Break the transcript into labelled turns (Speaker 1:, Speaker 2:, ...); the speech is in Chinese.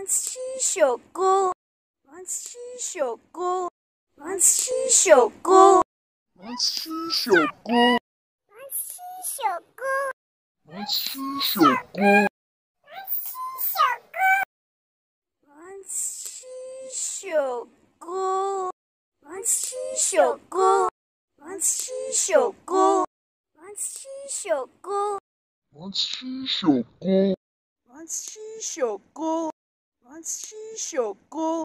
Speaker 1: 王七小哥，王七小哥，王七小哥，
Speaker 2: 王七小哥，
Speaker 1: 王七小哥，
Speaker 2: 王七小哥，
Speaker 1: 王七小哥，王七小哥，王七小哥，王七小哥，
Speaker 2: 王七小哥，
Speaker 1: 王七小哥，吃首歌